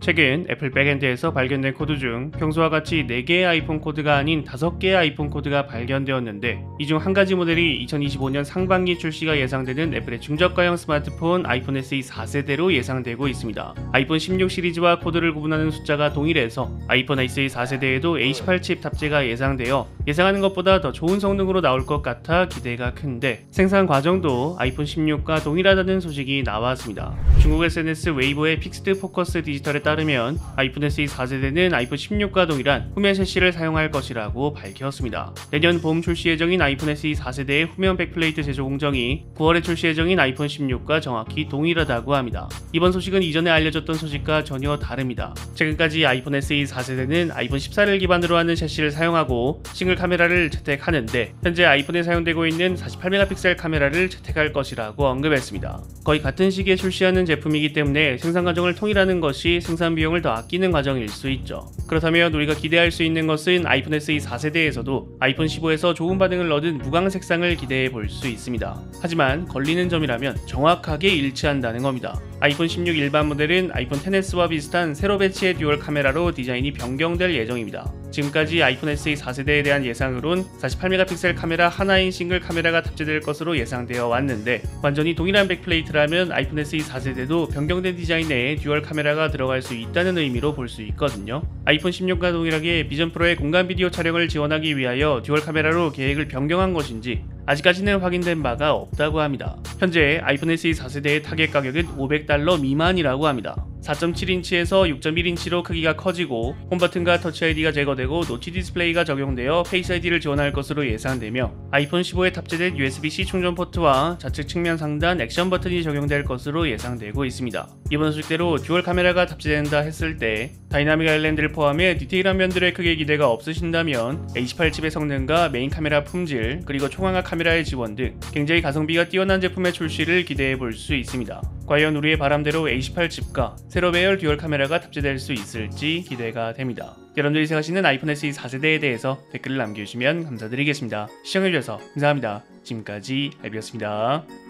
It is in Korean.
최근 애플 backend에서 발견된 코드 중 평소와 같이 4개의 아이폰 코드가 아닌 5개의 아이폰 코드가 발견되었는데 이 중 한 가지 모델이 2025년 상반기 출시가 예상되는 애플의 중저가형 스마트폰 아이폰 SE 4세대로 예상되고 있습니다. 아이폰 16 시리즈와 코드를 구분하는 숫자가 동일해서 아이폰 SE 4세대에도 A18 칩 탑재가 예상되어 예상하는 것보다 더 좋은 성능으로 나올 것 같아 기대가 큰데 생산 과정도 아이폰 16과 동일하다는 소식이 나왔습니다. 중국 SNS 웨이보의 픽스드 포커스 디지털에 따르면 아이폰 SE 4세대는 아이폰 16과 동일한 후면 섀시를 사용할 것이라고 밝혔습니다. 내년 봄 출시 예정인 아이폰 SE 4세대의 후면 backplate 제조 공정이 9월에 출시 예정인 아이폰 16과 정확히 동일하다고 합니다. 이번 소식은 이전에 알려졌던 소식과 전혀 다릅니다. 최근까지 아이폰 SE 4세대는 아이폰 14를 기반으로 하는 섀시를 사용하고 싱글 카메라를 채택하는데 현재 아이폰에 사용되고 있는 48메가픽셀 카메라를 채택할 것이라고 언급했습니다. 거의 같은 시기에 출시하는 제품이기 때문에 생산 과정을 통일하는 것이 생산 비용을 더 아끼는 과정일 수 있죠. 그렇다면 우리가 기대할 수 있는 것은 아이폰 SE 4세대에서도 아이폰 15에서 좋은 반응을 얻은 무광 색상을 기대해 볼 수 있습니다. 하지만 걸리는 점이라면 정확하게 일치한다는 겁니다. 아이폰 16 일반 모델은 아이폰 XS와 비슷한 세로 배치의 dual 카메라로 디자인이 변경될 예정입니다. 지금까지 아이폰 SE 4세대에 대한 예상으론 48메가픽셀 카메라 하나인 싱글 카메라가 탑재될 것으로 예상되어 왔는데 완전히 동일한 backplate라면 아이폰 SE 4세대도 변경된 디자인에 dual 카메라가 들어갈 수 있다는 의미로 볼 수 있거든요. 아이폰 16과 동일하게 비전 프로의 공간 비디오 촬영을 지원하기 위하여 dual 카메라로 계획을 변경한 것인지 아직까지는 확인된 바가 없다고 합니다. 현재 아이폰 SE 4세대의 타겟 가격은 500달러 미만이라고 합니다. 4.7인치에서 6.1인치로 크기가 커지고 홈 버튼과 터치 아이디가 제거되고 노치 디스플레이가 적용되어 페이스 아이디를 지원할 것으로 예상되며 아이폰 15에 탑재된 USB-C 충전 포트와 좌측 측면 상단 액션 버튼이 적용될 것으로 예상되고 있습니다. 이번 소식대로 dual 카메라가 탑재된다 했을 때 다이나믹 아일랜드를 포함해 디테일한 면들의 크게 기대가 없으신다면 A18 칩의 성능과 메인 카메라 품질 그리고 총알화 카메라의 지원 등 굉장히 가성비가 뛰어난 제품의 출시를 기대해 볼 수 있습니다. 과연 우리의 바람대로 A18 칩과 세로 배열 dual 카메라가 탑재될 수 있을지 기대가 됩니다. 여러분들이 생각하시는 아이폰 SE 4세대에 대해서 댓글을 남겨주시면 감사드리겠습니다. 시청해주셔서 감사합니다. 지금까지 알비였습니다.